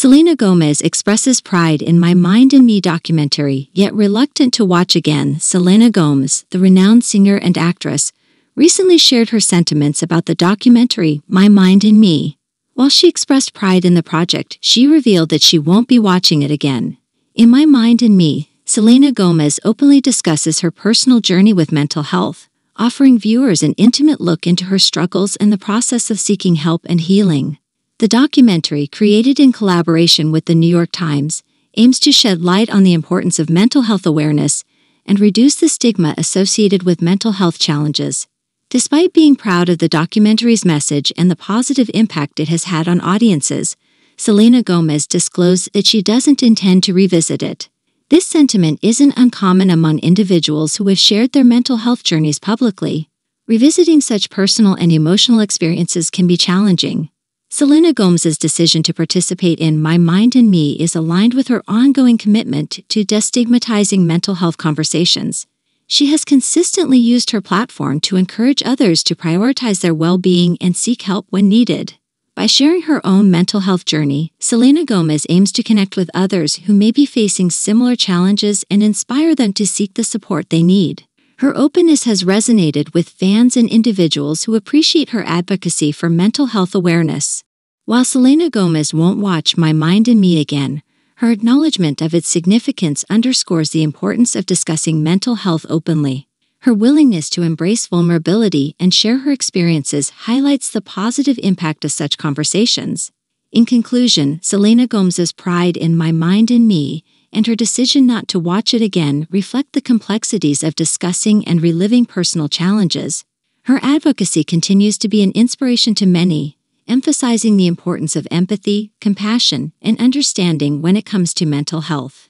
Selena Gomez expresses pride in My Mind and Me documentary, yet reluctant to watch again. Selena Gomez, the renowned singer and actress, recently shared her sentiments about the documentary My Mind and Me. While she expressed pride in the project, she revealed that she won't be watching it again. In My Mind and Me, Selena Gomez openly discusses her personal journey with mental health, offering viewers an intimate look into her struggles and the process of seeking help and healing. The documentary, created in collaboration with the New York Times, aims to shed light on the importance of mental health awareness and reduce the stigma associated with mental health challenges. Despite being proud of the documentary's message and the positive impact it has had on audiences, Selena Gomez disclosed that she doesn't intend to revisit it. This sentiment isn't uncommon among individuals who have shared their mental health journeys publicly. Revisiting such personal and emotional experiences can be challenging. Selena Gomez's decision to participate in My Mind and Me is aligned with her ongoing commitment to destigmatizing mental health conversations. She has consistently used her platform to encourage others to prioritize their well being and seek help when needed. By sharing her own mental health journey, Selena Gomez aims to connect with others who may be facing similar challenges and inspire them to seek the support they need. Her openness has resonated with fans and individuals who appreciate her advocacy for mental health awareness. While Selena Gomez won't watch My Mind and Me again, her acknowledgement of its significance underscores the importance of discussing mental health openly. Her willingness to embrace vulnerability and share her experiences highlights the positive impact of such conversations. In conclusion, Selena Gomez's pride in My Mind and Me and her decision not to watch it again reflect the complexities of discussing and reliving personal challenges. Her advocacy continues to be an inspiration to many, emphasizing the importance of empathy, compassion, and understanding when it comes to mental health.